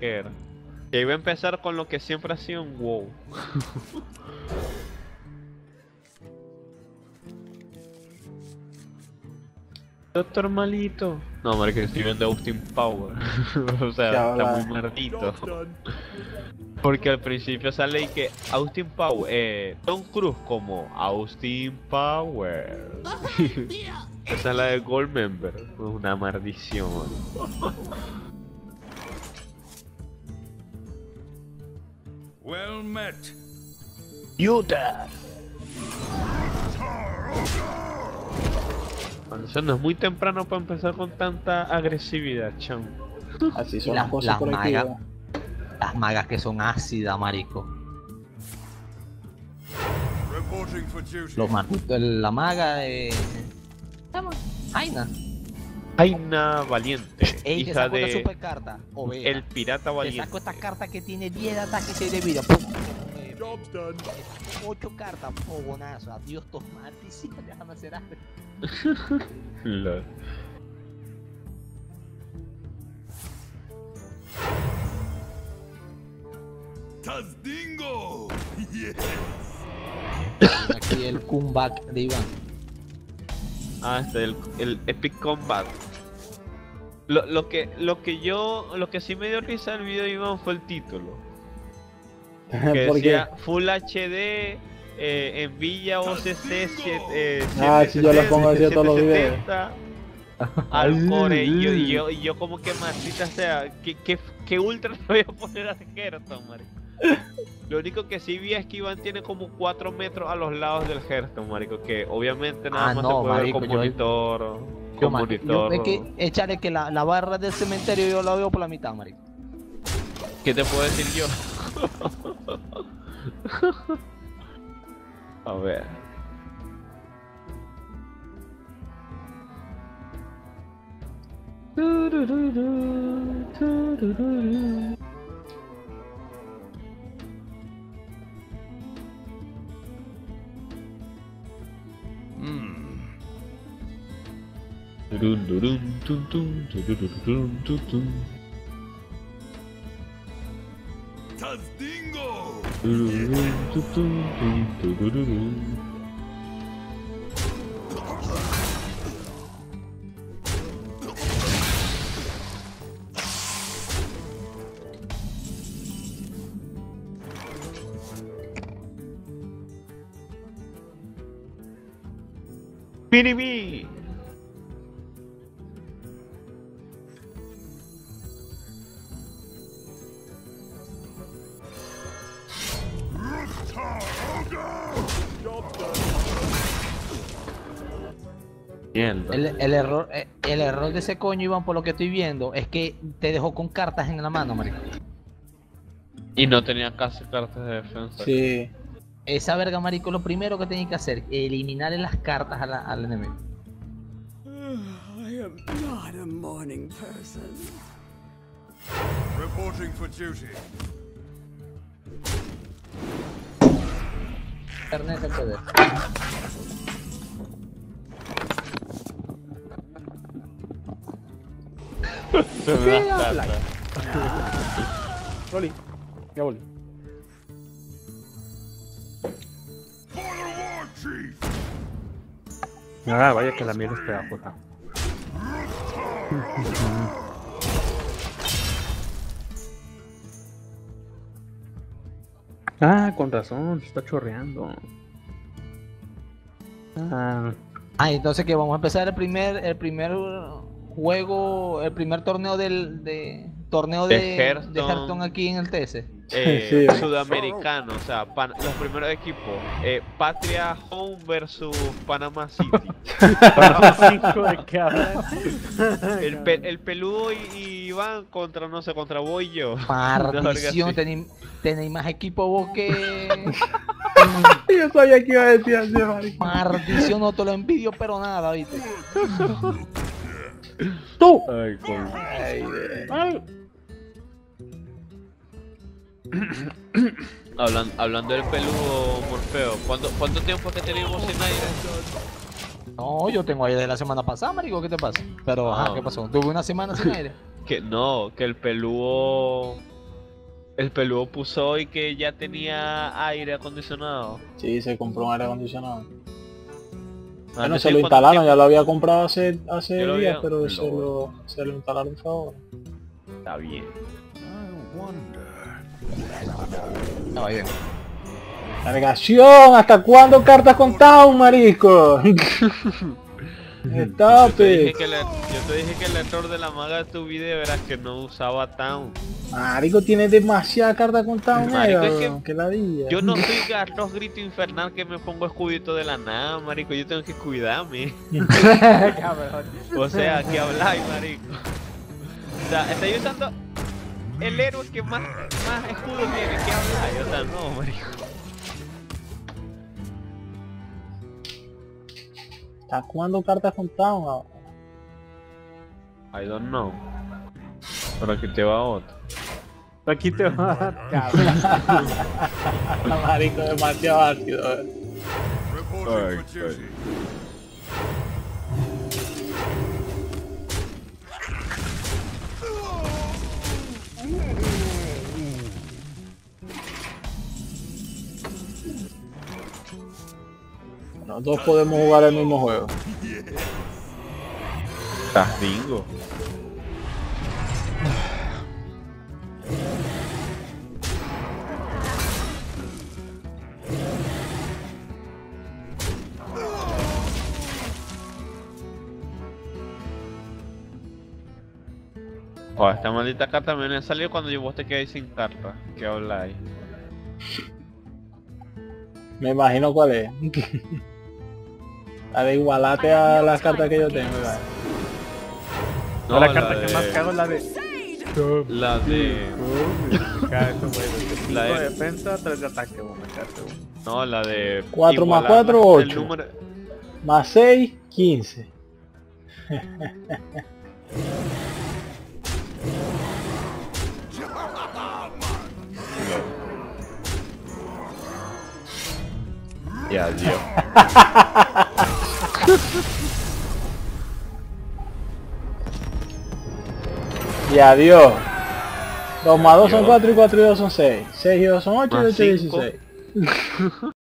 era. Que iba a empezar con lo que siempre ha sido un WoW. Doctor Malito. No, marica, estoy viendo Austin Power. o sea, Ya, está va. muy maldito. Porque al principio sale y que Austin Power, eh, Tom Cruise como Austin Power. Esa es la de Goldmember. Una maldición. Well met. Utah. Eso no es muy temprano para empezar con tanta agresividad, chamo. Así son las- las cosas las por magas. Las magas que son ácidas, marico. Reporting for duty. Los malditos, la maga de... ¿Cómo se llama? Aina. Valiente, Ey, te hija de super carta. Oveja. el pirata Te valiente. saco esta carta que tiene 10 de ataque y 6 de vida. Pum. Eh, Job's done. 8 cartas, fogonazo. Adiós, tos maldiciones. Déjame hacer algo. Lol. Yes. Aquí el comeback de Iván. Ah, este, el, el Epic Combat. Lo, lo que lo que yo lo que sí me dio risa del video de Iván fue el título. Que decía Full HD eh, en Villa OCC 7, eh, Ah, sí, yo lo pongo así a todos los videos. 770, al core y yo, y yo, y yo como que maldita sea, que, que, que ultra le voy a poner a Hearthstone, marico. Lo único que sí vi es que Iván tiene como 4 metros a los lados del Hearthstone, marico, que obviamente nada Ah, más no, se puede marico, ver con monitor, Yo, man, yo- es que echarle que la, la barra del cementerio yo la veo por la mitad, marico. ¿Qué te puedo decir yo? A ver. Dingo! Mini me! El, el error, eh, el error de ese coño, Iván, por lo que estoy viendo, es que te dejó con cartas en la mano, marico. Y no tenía casi cartas de defensa. Sí. Esa verga, marico, lo primero que tenía que hacer, eliminarle las cartas a la- al enemigo. I am not a morning person. Reporting for duty. Internet puede. Se me da. Rolly. Ya volví. Chief. Ah, vaya que la miel es pegajosa. Ah, con razón, se está chorreando. Ah, Ah, entonces que vamos a empezar el primer, el primer juego, el primer torneo del de, torneo De de, de Hearthstone. Aquí en el TS. Eh, Sí. sudamericano, o sea, pan- los primeros equipos. Eh, Patria Home versus Panama City. cinco de qué hablan. el, pe- el peludo y, y Iván contra, no sé, contra vos y yo. Maldición, tenéis tenéis más equipo vos que... Yo sabía que iba a decir así, marico. Maldición, no te lo envidio, pero nada, ¿viste? ¡Tú! Ay, coño. Ay, Hablan- hablando del peludo Morfeo, ¿cuánto, ¿cuánto tiempo es que tenemos sin aire? No, yo tengo aire de la semana pasada, marico, ¿qué te pasa? Pero, Ah. ajá, ¿qué pasó? Tuve una semana sin aire. Que no, que el peludo El peludo puso hoy que ya tenía aire acondicionado. Sí, se compró un aire acondicionado. Ah, Bueno, no se lo instalaron, tiempo- ya lo había comprado hace, hace días, había- pero se lo- se lo instalaron por favor. Está bien. I wonder. Estaba bien. Cargación, ¿hasta cuándo cartas con Town, marisco? Stop Yo te, dije it. que le- yo te dije que el lector de la maga de tu video era que no usaba Town. Marico tiene demasiada carta con Town, Marico, es que que ladilla. Yo no soy Garros Grito Infernal que me pongo escudito de la nada, marico. Yo tengo que cuidarme. O sea, ¿qué habláis, marico? O sea, estáis usando el héroe que más, más escudo tiene. ¿Qué habláis? O sea, no, marico. ¿Hasta cuándo cartas con Town? ahora? I don't know. Pero aquí te va otro. Aquí te va a dar cabrón. Marico, demasiado ácido. weón. Reporting for duty. Los dos podemos jugar el mismo juego. Estás bingo. Oh, esta maldita carta me viene a salir cuando yo vos te quedéis sin carta. ¿Qué habláis? Me imagino cuál es. La de igualate a las cartas que yo tengo. No, la carta que más cago es la de... La de... De cinco La de- de defensa, 3 de ataque. No, la de... Cuatro más igualar cuatro, el ocho. número- Más 6, 15. Y adiós. Y adiós. 2 más 2 son Adiós. 4 y 4 y 2 son 6. 6 y 2 son 8 y Más 8 y cinco. 16.